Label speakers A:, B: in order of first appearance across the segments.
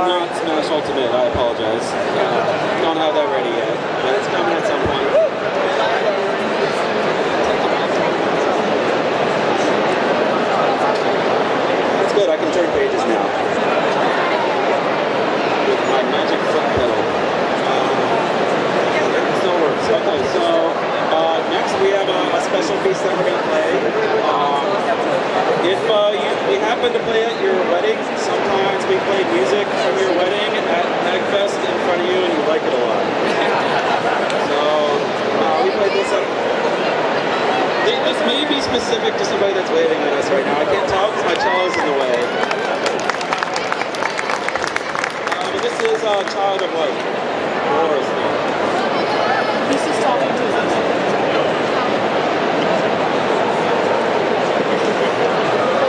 A: was not Smash Ultimate. I apologize. Uh, don't have that ready yet, but it's coming at some point. That's good. I can turn pages now with my magic foot pedal. Um. Okay, so next we have a, a special piece that we're going to play. Um, if uh, you, we happen to play at your wedding, sometimes we play music from your wedding at Magfest in front of you and you like it a lot. So uh, we played this Th- This may be specific to somebody that's waving at us right now. I can't tell because my cello's in the way. Uh, this is uh, Child of Light.
B: This is talking to us.
A: Thank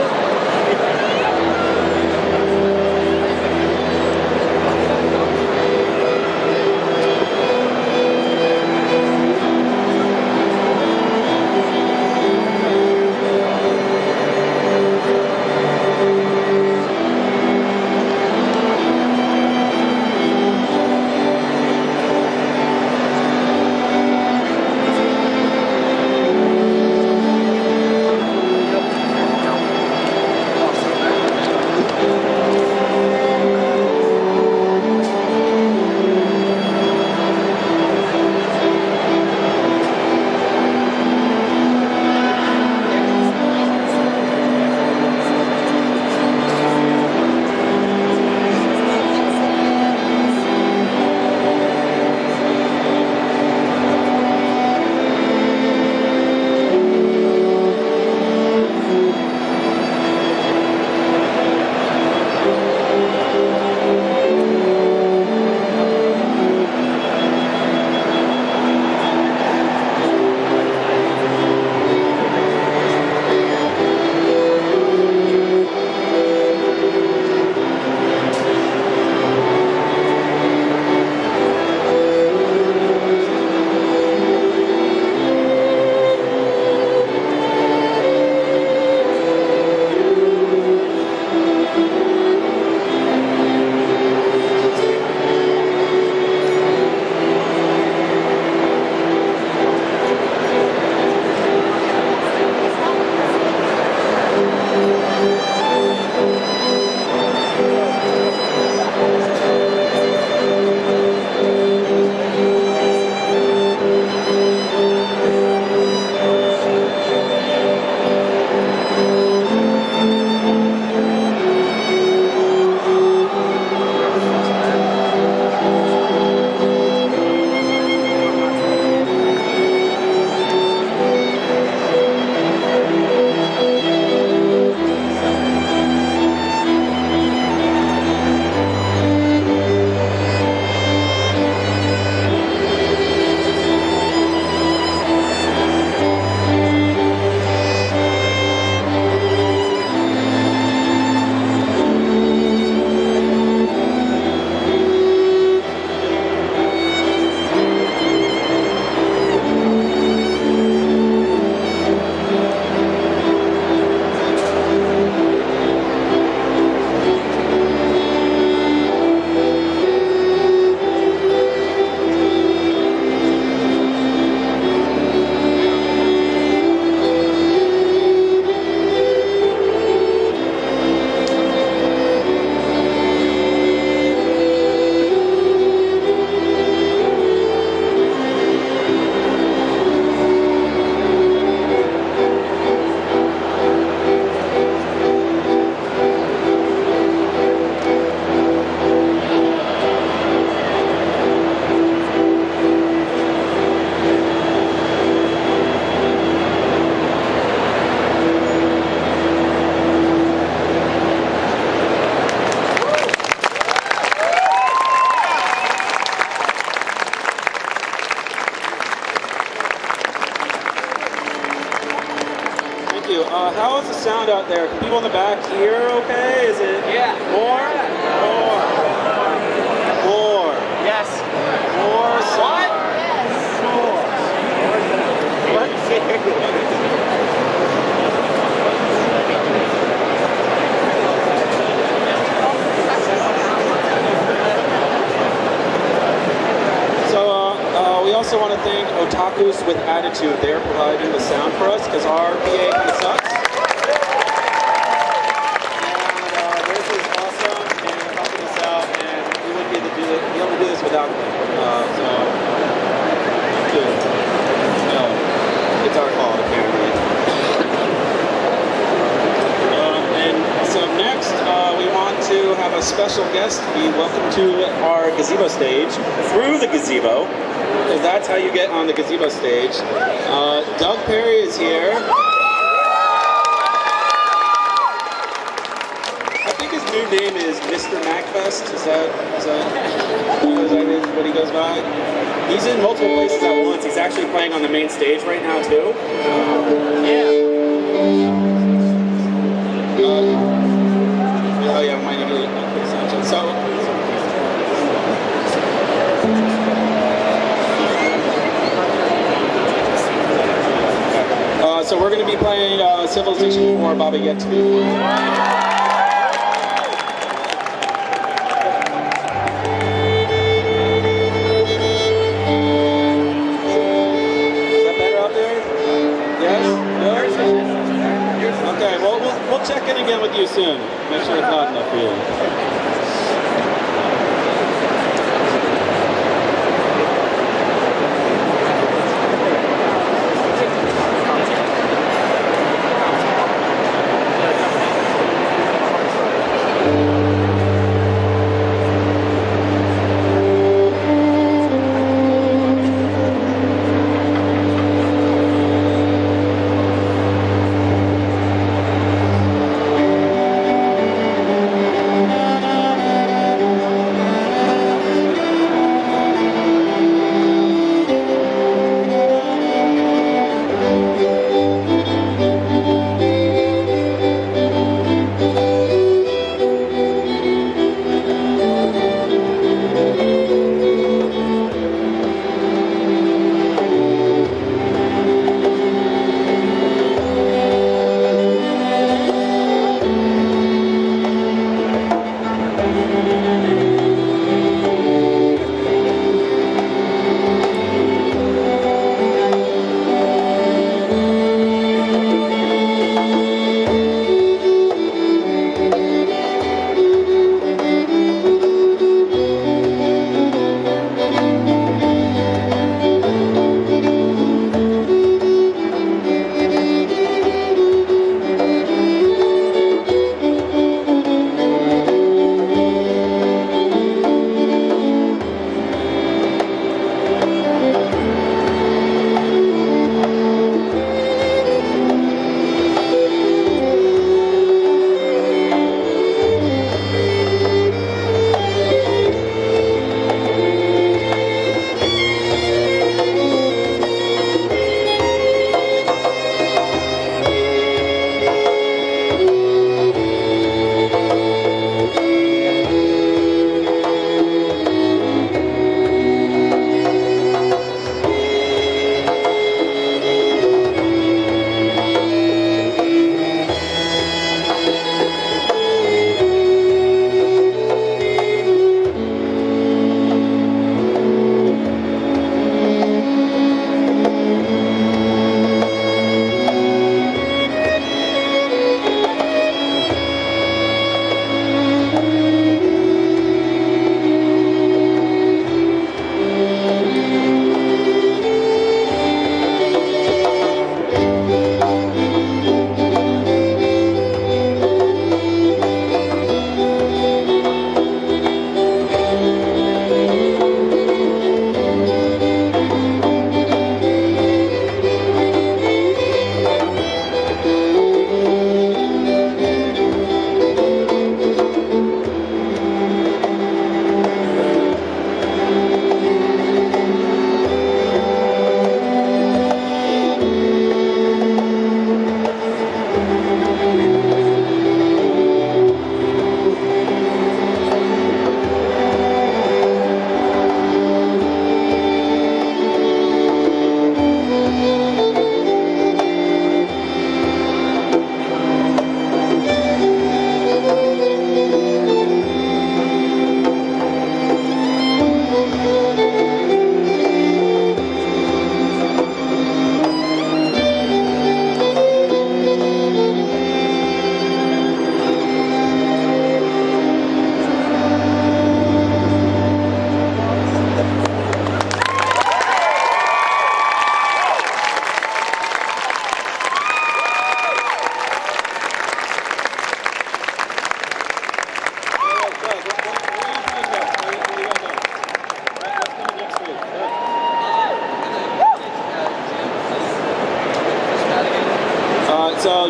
A: there. in the back here, okay? yet. Okay, well, we'll, check in again with you soon. Make sure it's hot enough for you.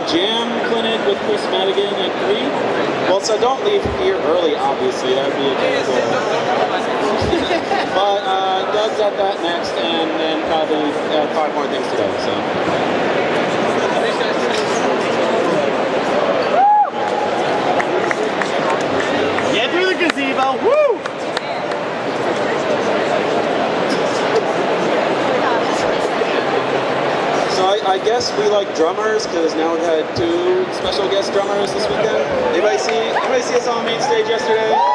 A: jam clinic with Chris Madigan at 3. Well, so don't leave here early, obviously. That would be a terrible. but uh, Doug's at that next, and then probably uh, five more things to go. So. I guess we like drummers because now we've had two special guest drummers this weekend. Anybody see, anybody see us on main stage yesterday?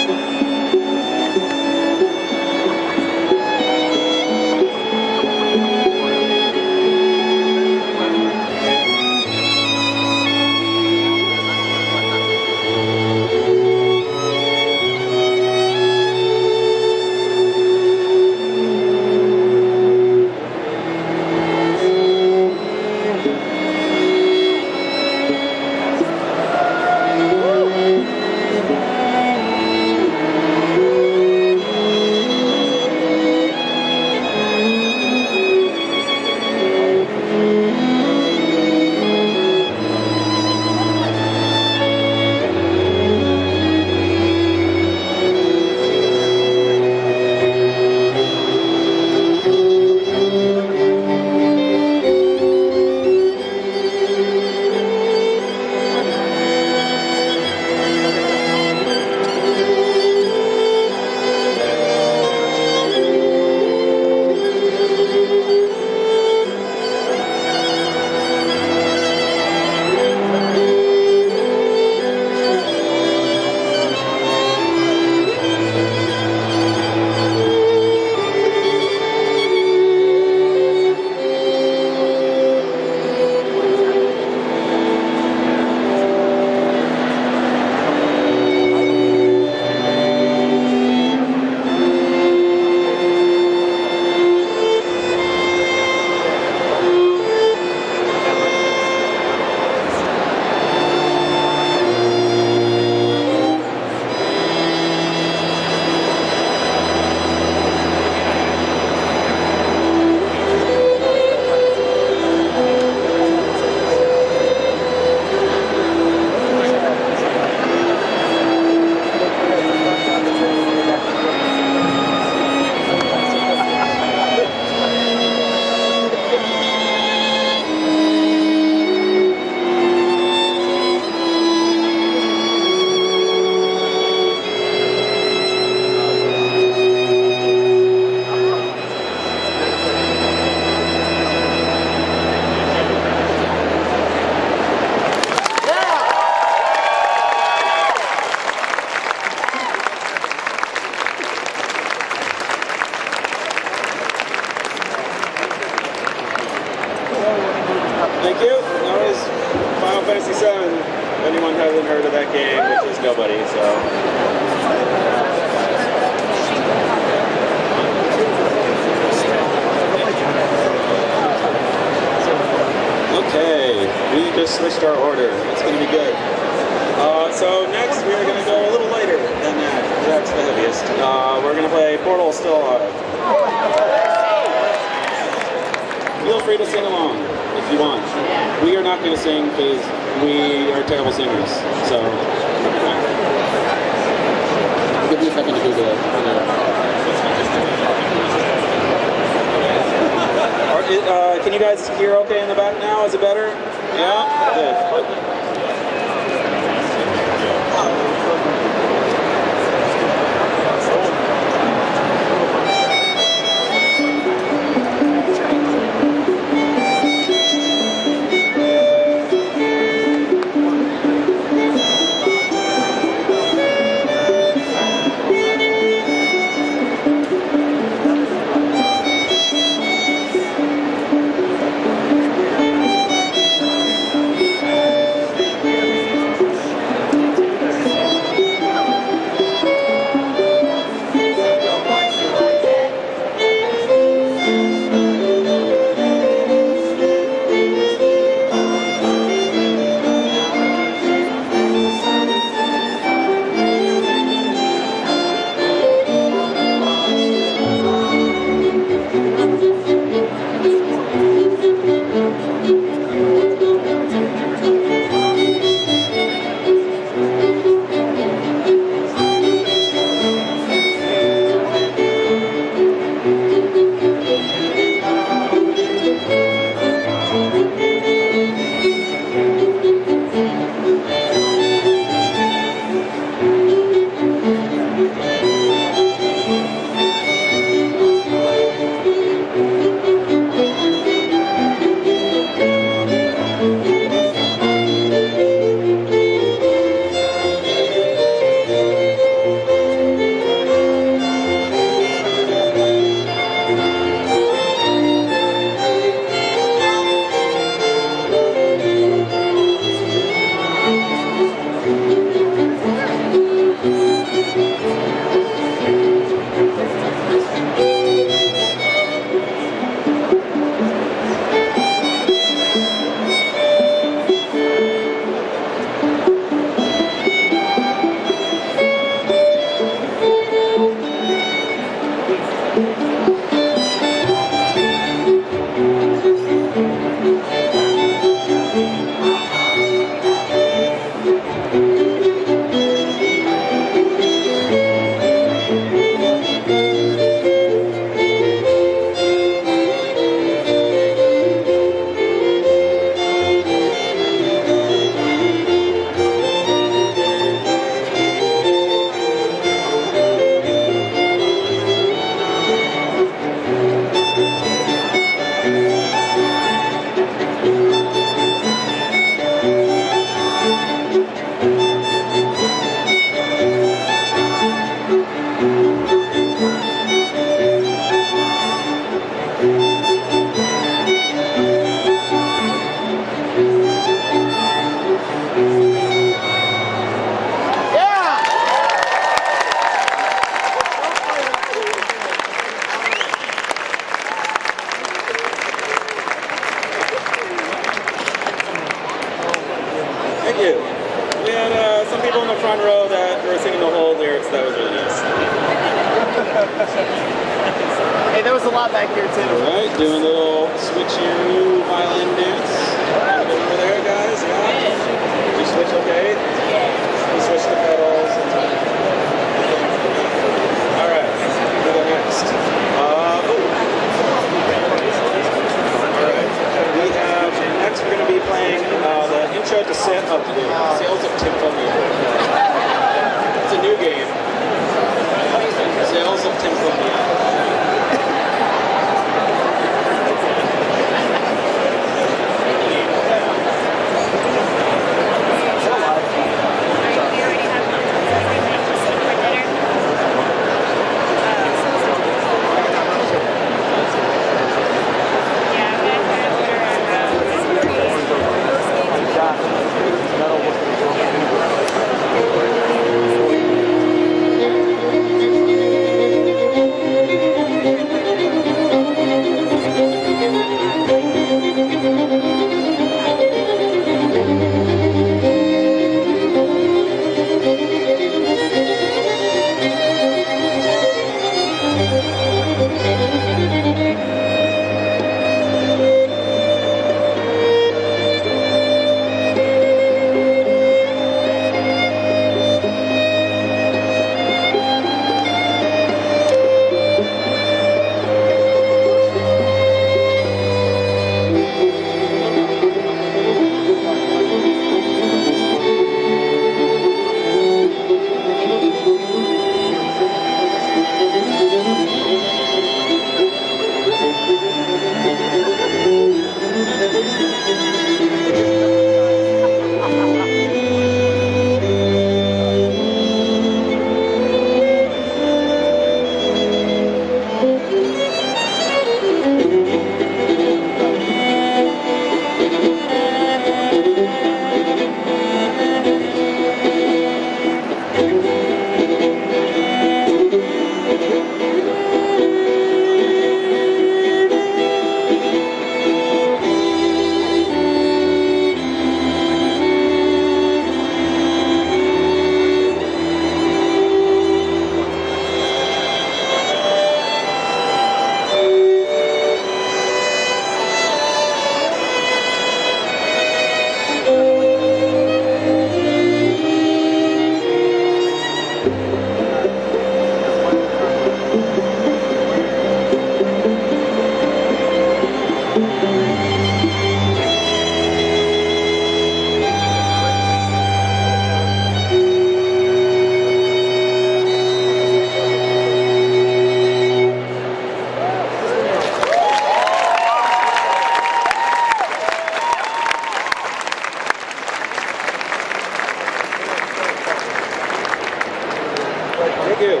A: Thank you.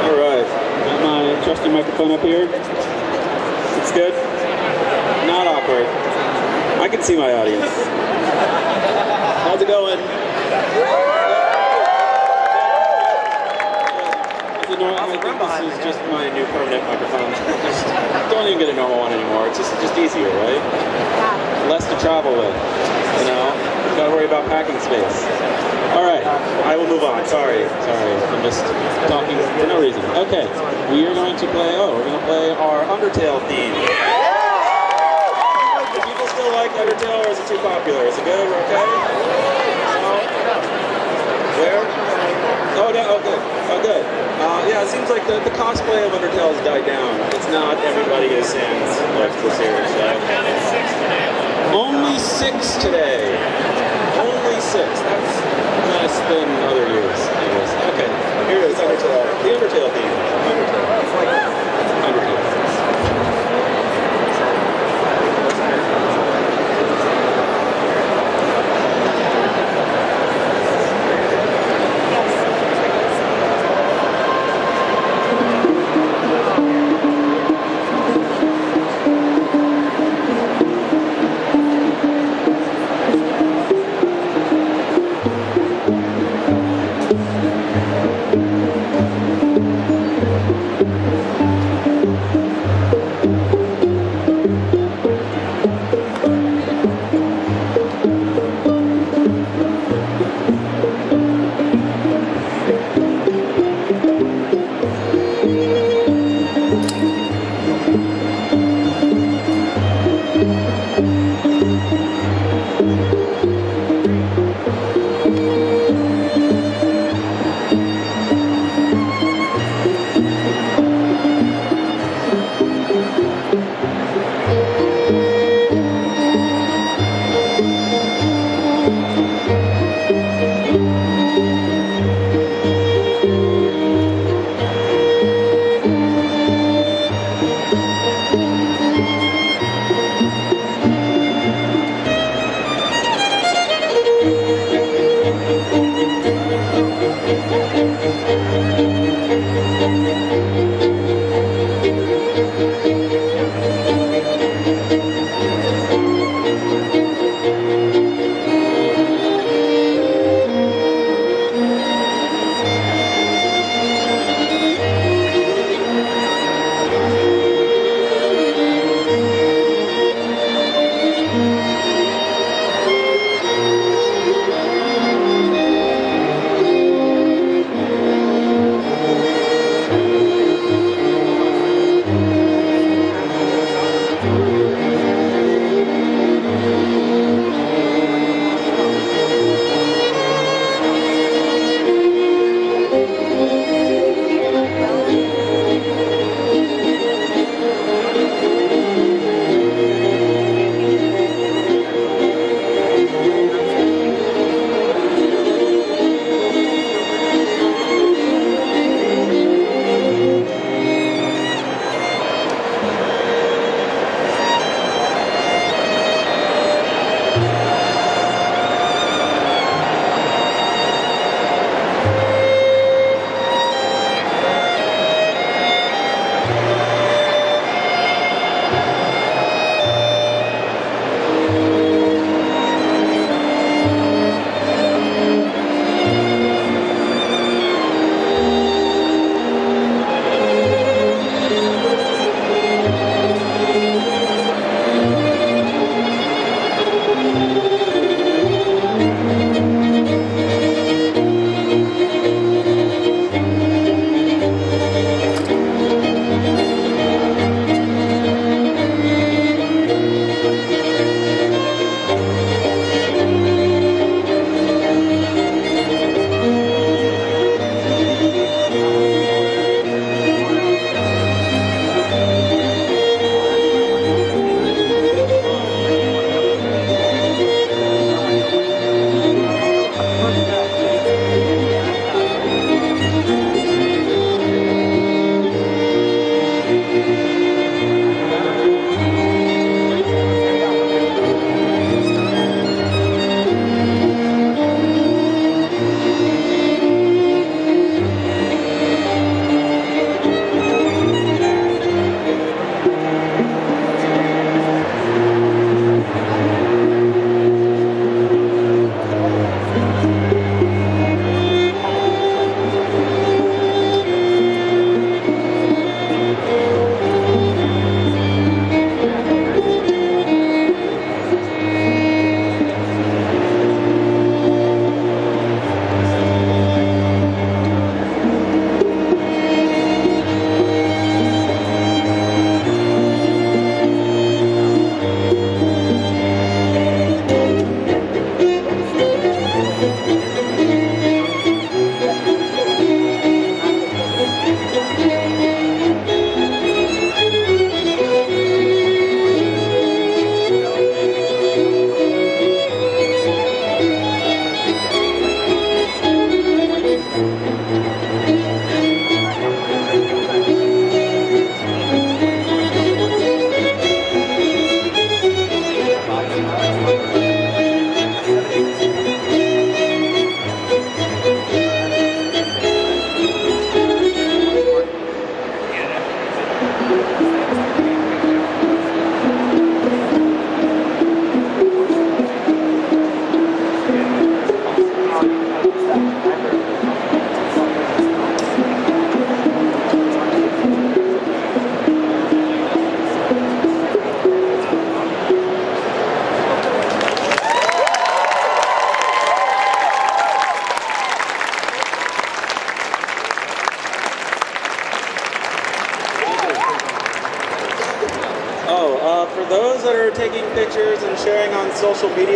A: All right. Got my trusty microphone up here. It's good. Not awkward. I can see my audience. How's it going? You know, I think this is just my new permanent microphone. just don't even get a normal one anymore. It's just just easier, right? Less to travel with. You know, gotta worry about packing space. All right, I will move on. Sorry, sorry. I'm just talking for no reason. Okay, we are going to play. Oh, we're going to play our Undertale theme. Do people still like Undertale, or is it too popular? Is it good? Okay? Where? Oh, no, oh, good. Oh, good. Uh, yeah, it seems like the, the cosplay of Undertale has died down. It's not everybody is Sans like the series. So. Only six today. Only six. That's less than other years. Anyways, okay. Here it is, Undertale. The Undertale theme. Undertale. Oh, Undertale.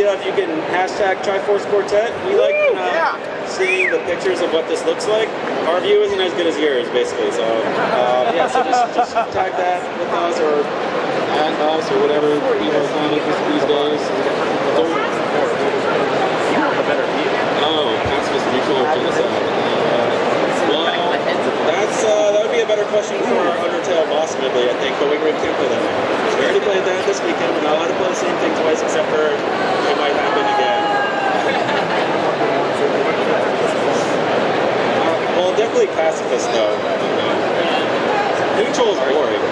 A: Social media. If you can hashtag Triforce Quartet, we like uh,
C: yeah.
A: seeing the pictures of what this looks like. Our view isn't as good as yours, basically. So uh, yeah, so just, just tag that with us or at us or whatever people are calling it these days. Oh, pacifist neutral or genocide. Uh, well, that's uh, that would be a better question for Undertale boss medley, I think. But we, can't play that. We already played that this weekend. We're not allowed to play the same thing twice, except for it might happen again. Uh, well, definitely pacifist though. Neutral is boring.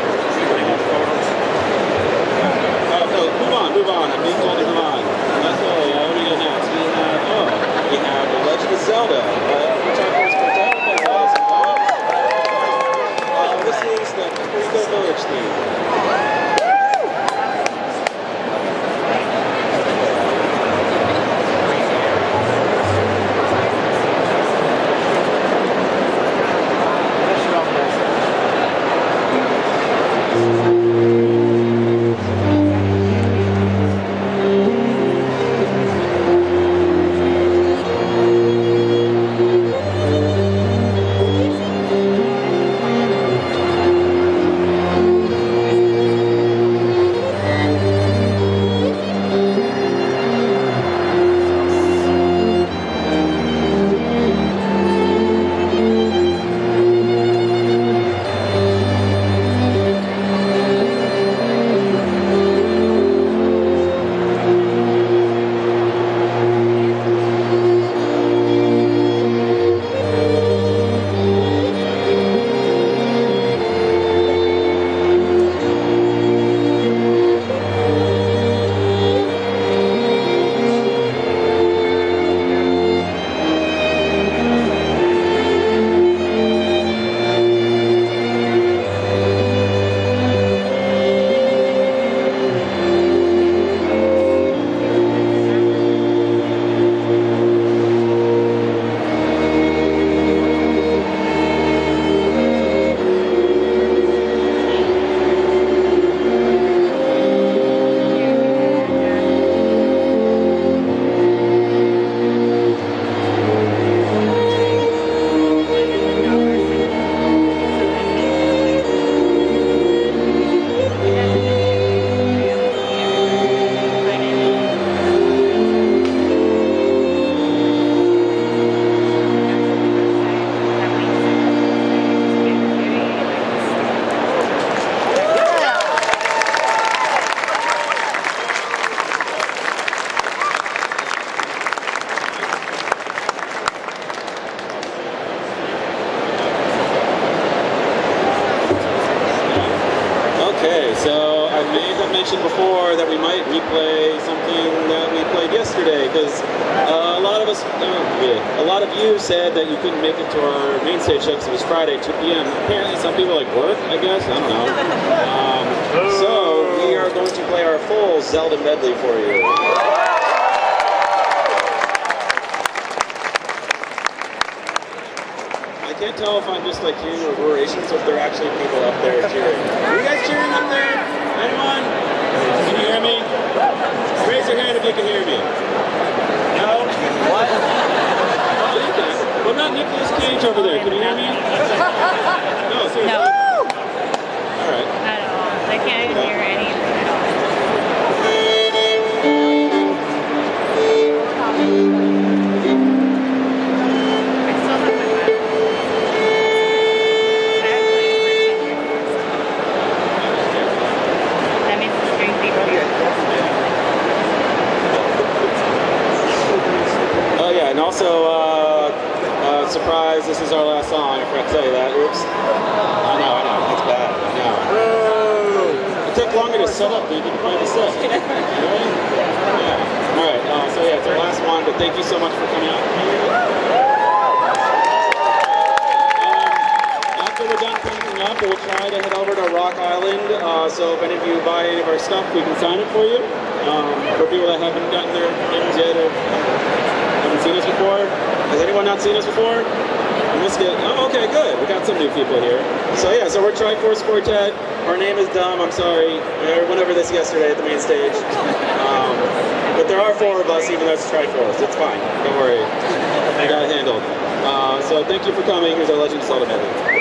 A: Uh, no, move on, move on. I'm being we got? We have, oh, we have The Legend of Zelda. Uh, 16. Can't tell if I'm just like hearing reverberations or if there are actually people up there cheering. Are you guys cheering up there? Anyone? Can you hear me? Raise your hand if you can hear me. No? What? Oh, you can. What about Nicolas Cage over there? Can you hear me? No, seriously.
B: No.
A: All right.
B: At all. I can't even hear anything
A: we can sign it for you. Um, for people that haven't gotten their names yet or haven't seen us before. Has anyone not seen us before? We must get. Oh, okay, good. We got some new people here. So yeah, so we're Triforce Quartet. Our name is dumb. I'm sorry. I went over this yesterday at the main stage. Um, but there are four of us, even though it's Triforce. It's fine. Don't worry. I got it handled. Uh, so thank you for coming. Here's our Legend of Zelda